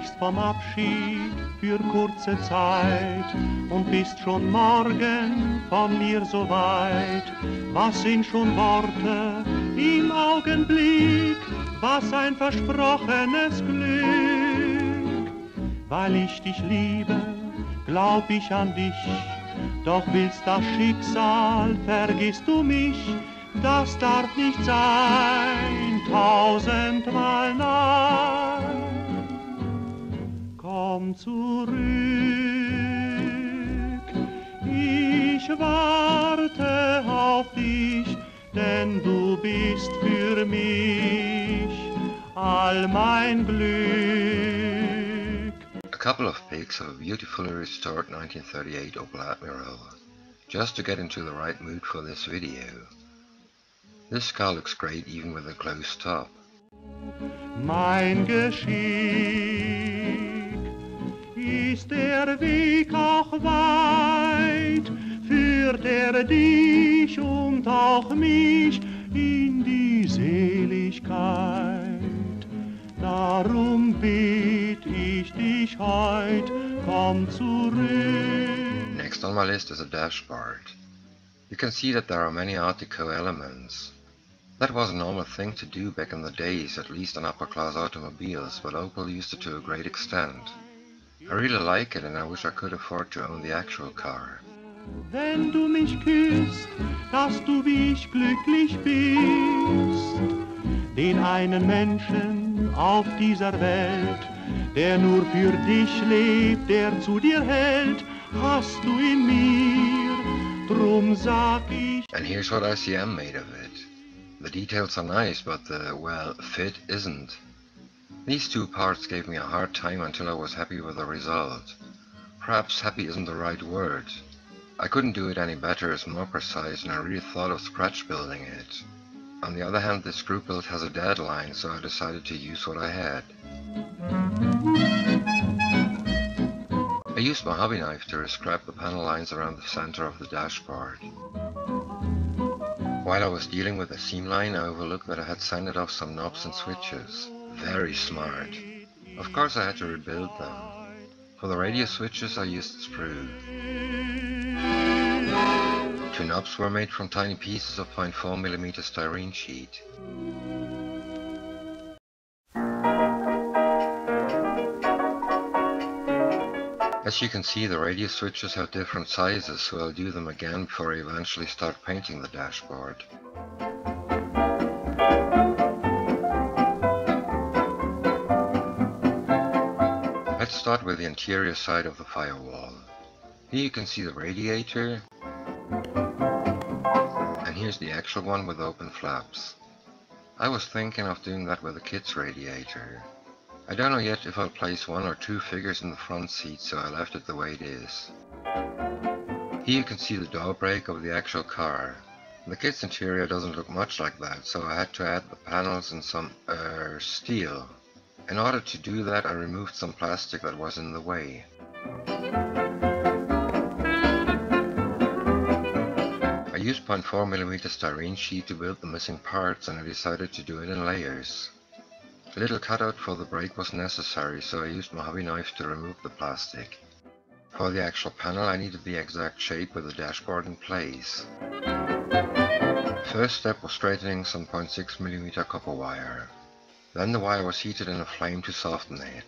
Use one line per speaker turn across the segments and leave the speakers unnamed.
sprichst vom Abschied für kurze Zeit und bist schon morgen von mir so weit. Was sind schon Worte im Augenblick, was ein versprochenes Glück. Weil ich dich liebe, glaub ich an dich, doch willst das Schicksal, vergisst du mich, das darf nicht sein, tausendmal nein. Komm zurück, ich warte auf dich, denn du bist für mich all mein Glück.
A couple of pics of a beautifully restored 1938 Opel Admiral, just to get into the right mood for this video. This car looks great even with a closed top.
Mein Geschick ist der Weg auch weit, führt er dich und auch mich in die Seligkeit. Darum ich dich heut, komm zurück.
Next on my list is a dashboard. You can see that there are many Art Deco elements. That was a normal thing to do back in the days, at least on upper-class automobiles, but Opel used it to a great extent. I really like it and I wish I could afford to own the actual car.
Wenn du mich küsst, dass du wie ich glücklich bist, den einen Menschen auf dieser Welt, der nur für dich lebt, der zu dir hält, hast du in mir, drum sag ich.
And here's what ICM made of it. The details are nice, but the, well, fit isn't. These two parts gave me a hard time until I was happy with the result. Perhaps happy isn't the right word. I couldn't do it any better, it's more precise, and I really thought of scratch building it. On the other hand, this group build has a deadline, so I decided to use what I had. I used my hobby knife to scrap the panel lines around the center of the dashboard. While I was dealing with the seam line, I overlooked that I had sanded off some knobs and switches. Very smart. Of course I had to rebuild them. For the radio switches I used sprue. Two knobs were made from tiny pieces of 0.4mm styrene sheet. As you can see, the radio switches have different sizes, so I'll do them again before I eventually start painting the dashboard. The interior side of the firewall. Here you can see the radiator, and here's the actual one with open flaps. I was thinking of doing that with the kid's radiator. I don't know yet if I'll place one or two figures in the front seat, so I left it the way it is. Here you can see the door brake of the actual car. The kit's interior doesn't look much like that, so I had to add the panels and some uh, steel. In order to do that, I removed some plastic that was in the way. I used 0.4mm styrene sheet to build the missing parts and I decided to do it in layers. A little cutout for the brake was necessary, so I used my hobby knife to remove the plastic. For the actual panel I needed the exact shape with the dashboard in place. First step was straightening some 0.6mm copper wire. Then the wire was heated in a flame to soften it.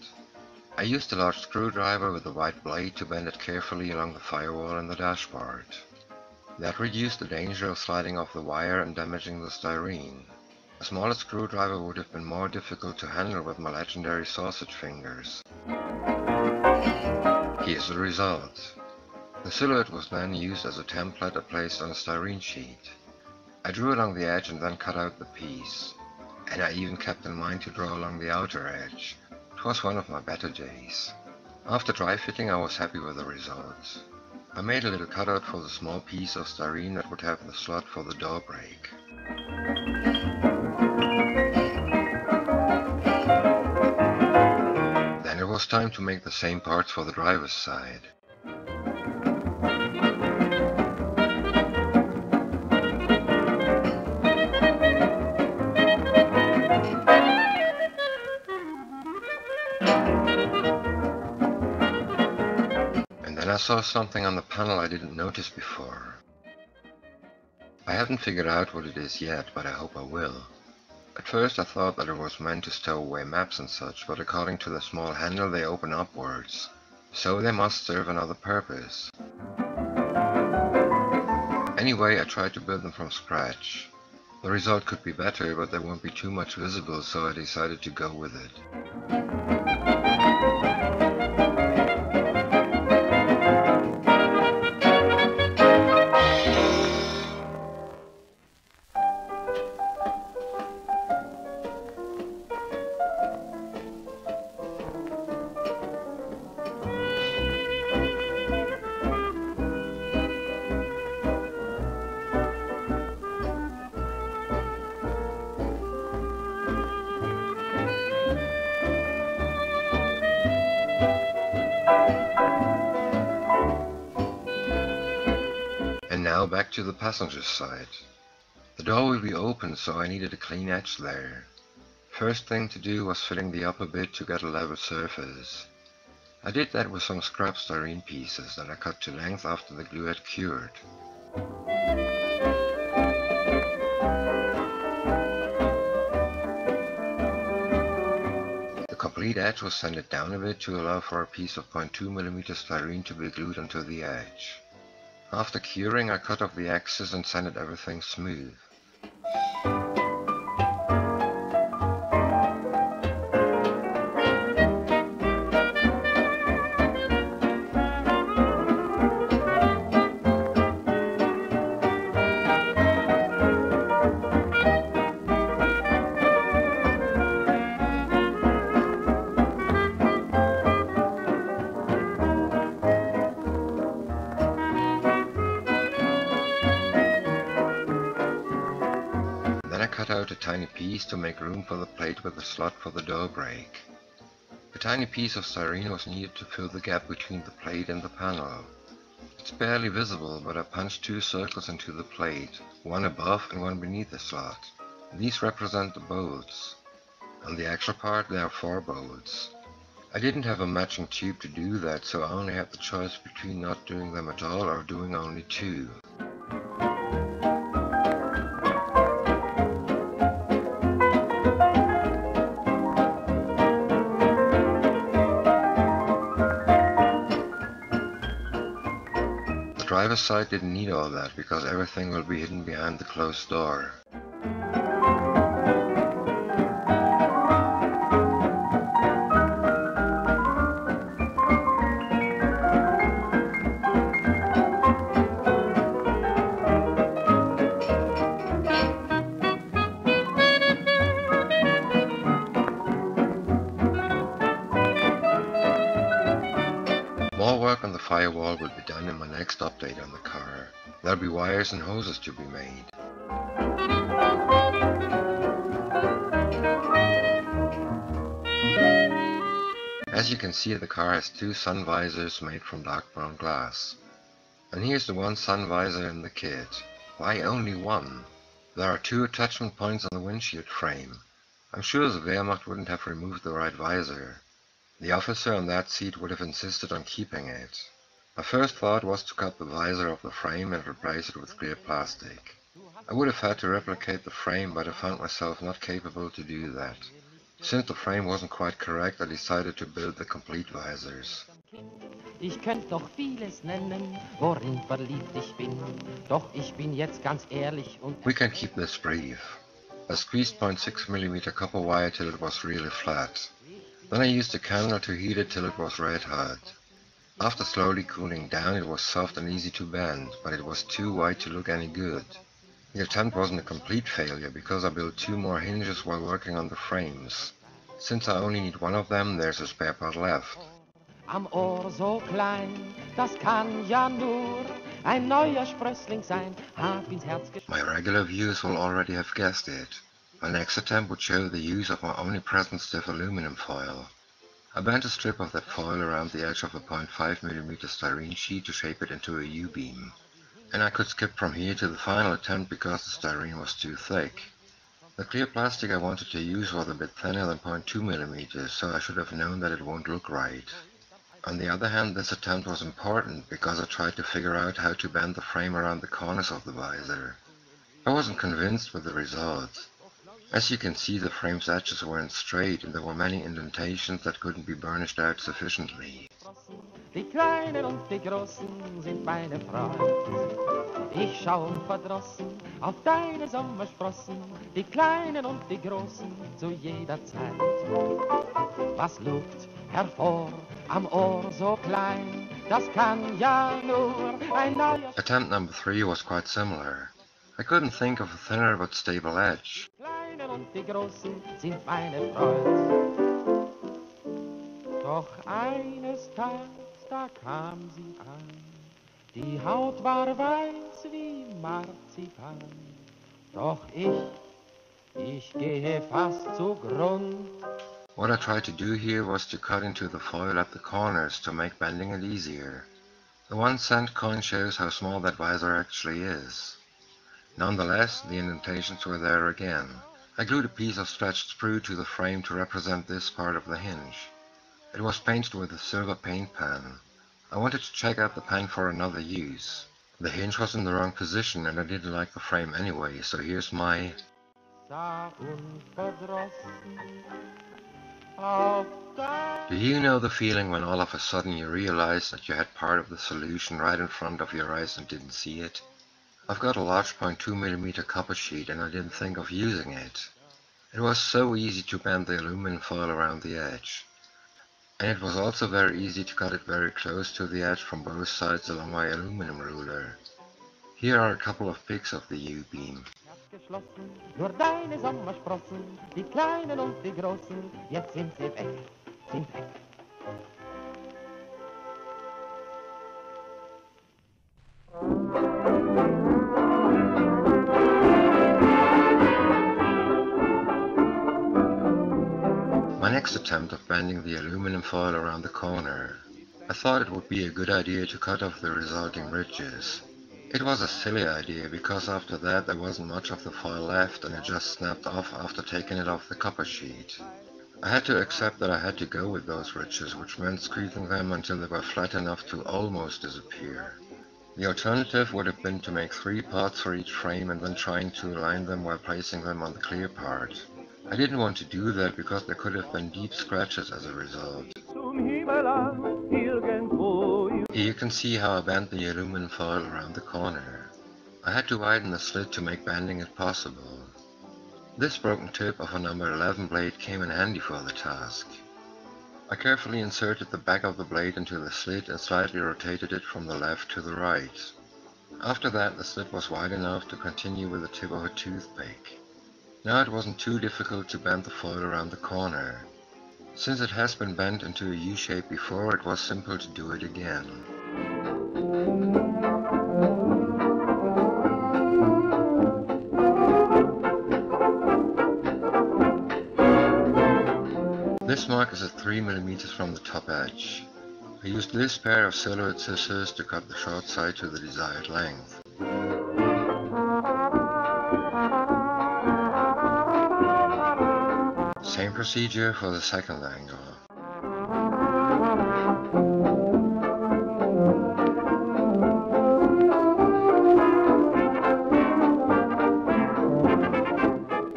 I used a large screwdriver with a white blade to bend it carefully along the firewall and the dashboard. That reduced the danger of sliding off the wire and damaging the styrene. A smaller screwdriver would have been more difficult to handle with my legendary sausage fingers. Here's the result. The silhouette was then used as a template I placed on a styrene sheet. I drew along the edge and then cut out the piece. And I even kept in mind to draw along the outer edge. It was one of my better days. After dry fitting I was happy with the results. I made a little cutout for the small piece of styrene that would have the slot for the door brake. Then it was time to make the same parts for the driver's side. Saw something on the panel I didn't notice before. I haven't figured out what it is yet, but I hope I will. At first I thought that it was meant to stow away maps and such, but according to the small handle they open upwards. So they must serve another purpose. Anyway, I tried to build them from scratch. The result could be better, but there won't be too much visible, so I decided to go with it. To the passenger side. The door will be open, so I needed a clean edge there. First thing to do was filling the upper bit to get a level surface. I did that with some scrap styrene pieces that I cut to length after the glue had cured. The complete edge was sanded down a bit to allow for a piece of 0.2mm styrene to be glued onto the edge. After curing I cut off the excess and sanded everything smooth. To make room for the plate with a slot for the door brake. A tiny piece of styrene was needed to fill the gap between the plate and the panel. It's barely visible, but I punched two circles into the plate, one above and one beneath the slot. These represent the bolts. On the actual part there are four bolts. I didn't have a matching tube to do that, so I only had the choice between not doing them at all or doing only two. Side didn't need all that because everything will be hidden behind the closed door. There'll be wires and hoses to be made. As you can see the car has two sun visors made from dark brown glass. And here's the one sun visor in the kit. Why only one? There are two attachment points on the windshield frame. I'm sure the Wehrmacht wouldn't have removed the right visor. The officer on that seat would have insisted on keeping it. My first thought was to cut the visor off the frame and replace it with clear plastic. I would have had to replicate the frame, but I found myself not capable to do that. Since the frame wasn't quite correct, I decided to build the complete visors.
Ich könnt noch vieles nennen, worin verliebt ich bin. Doch ich bin jetzt ganz ehrlich und
We can keep this brief. I squeezed 0.6mm copper wire till it was really flat. Then I used a candle to heat it till it was red hot. After slowly cooling down it was soft and easy to bend, but it was too white to look any good. The attempt wasn't a complete failure because I built two more hinges while working on the frames. Since I only need one of them, there's a spare part left.
am Ohr so klein, das kann ja nur ein neuer Sprössling sein. Hab ins Herz
My regular viewers will already have guessed it. My next attempt would show the use of my omnipresent stiff aluminum foil. I bent a strip of that foil around the edge of a 0.5mm styrene sheet to shape it into a U-beam. And I could skip from here to the final attempt because the styrene was too thick. The clear plastic I wanted to use was a bit thinner than 0.2mm, so I should have known that it won't look right. On the other hand, this attempt was important because I tried to figure out how to bend the frame around the corners of the visor. I wasn't convinced with the results. As you can see, the frame's edges weren't straight and there were many indentations that couldn't be burnished out sufficiently.
Die Kleinen und die Großen sind meine Freunde. Ich schau unverdrossen auf deine Sommersprossen, die Kleinen und die Großen zu jeder Zeit. Was lugt hervor am Ohr so klein, das kann ja nur ein neuer...
Attempt number three was quite similar. I couldn't think of a thinner but stable edge.
Und die Großen sind meine Freunde. Doch eines Tages, da kam sie an, die Haut war weiß wie Marzipan. Doch ich, ich gehe fast zugrund.
What I tried to do here was to cut into the foil at the corners to make bending it easier. The one cent coin shows how small that visor actually is. Nonetheless, the indentations were there again. I glued a piece of stretched sprue to the frame to represent this part of the hinge. It was painted with a silver paint pen. I wanted to check out the pen for another use. The hinge was in the wrong position and I didn't like the frame anyway, so here's my... Do you know the feeling when all of a sudden you realize that you had part of the solution right in front of your eyes and didn't see it? I've got a large 0.2mm copper sheet and I didn't think of using it. It was so easy to bend the aluminum foil around the edge. And it was also very easy to cut it very close to the edge from both sides along my aluminum ruler. Here are a couple of pics of the U-beam. Next attempt of bending the aluminum foil around the corner. I thought it would be a good idea to cut off the resulting ridges. It was a silly idea because after that there wasn't much of the foil left and it just snapped off after taking it off the copper sheet. I had to accept that I had to go with those ridges, which meant squeezing them until they were flat enough to almost disappear. The alternative would have been to make three parts for each frame and then trying to align them while placing them on the clear part. I didn't want to do that because there could have been deep scratches as a result.
zum Himmel an, irgendwo im
Here you can see how I bent the aluminum foil around the corner. I had to widen the slit to make bending it possible. This broken tip of a number 11 blade came in handy for the task. I carefully inserted the back of the blade into the slit and slightly rotated it from the left to the right. After that the slit was wide enough to continue with the tip of a toothpick. Now it wasn't too difficult to bend the foil around the corner. Since it has been bent into a U shape before, it was simple to do it again. This mark is at 3mm from the top edge. I used this pair of silhouette scissors to cut the short side to the desired length. Same procedure for the second angle.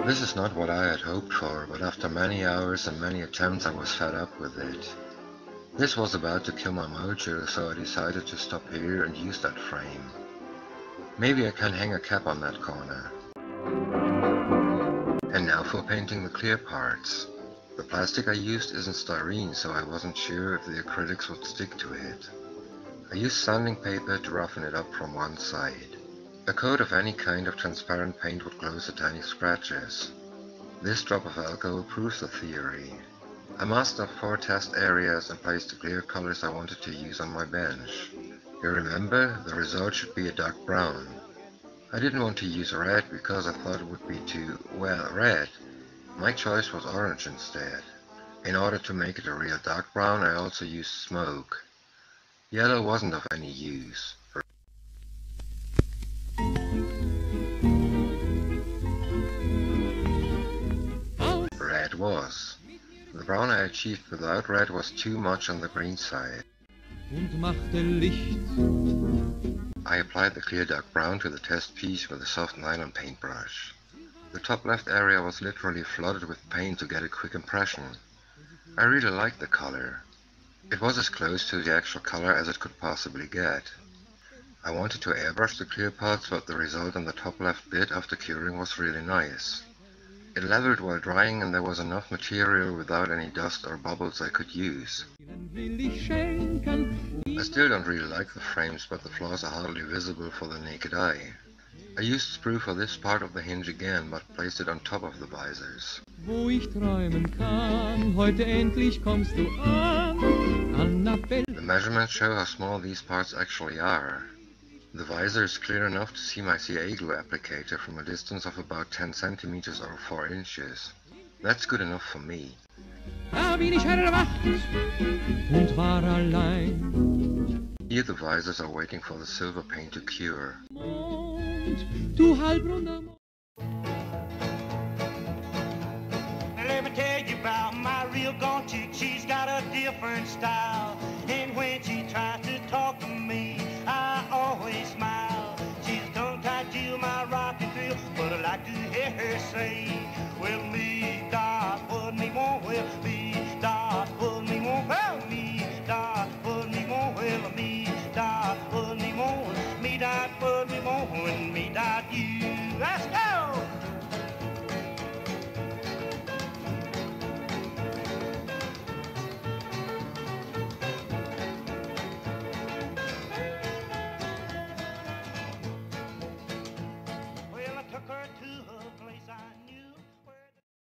This is not what I had hoped for, but after many hours and many attempts I was fed up with it. This was about to kill my mojo, so I decided to stop here and use that frame. Maybe I can hang a cap on that corner. And now for painting the clear parts. The plastic I used isn't styrene, so I wasn't sure if the acrylics would stick to it. I used sanding paper to roughen it up from one side. A coat of any kind of transparent paint would close the tiny scratches. This drop of alcohol proves the theory. I masked up four test areas and placed the clear colors I wanted to use on my bench. You remember, the result should be a dark brown. I didn't want to use red because I thought it would be too, well, red. My choice was orange instead. In order to make it a real dark brown, I also used smoke. Yellow wasn't of any use. Red was. The brown I achieved without red was too much on the green side. I applied the clear dark brown to the test piece with a soft nylon paintbrush. The top left area was literally flooded with paint to get a quick impression. I really liked the color. It was as close to the actual color as it could possibly get. I wanted to airbrush the clear parts, but the result on the top left bit after curing was really nice. It leveled while drying and there was enough material without any dust or bubbles I could use. I still don't really like the frames, but the flaws are hardly visible for the naked eye. I used sprue for this part of the hinge again, but placed it on top of the visors.
Wo ich träumen kann, heute endlich kommst du an, Annabelle.
The measurements show how small these parts actually are. The visor is clear enough to see my CA glue applicator from a distance of about 10 centimeters or 4 inches. That's good enough for me. Here the visors are waiting for the silver paint to cure.
Let me tell you about my real chick. She's got a different style. Say, Well, me,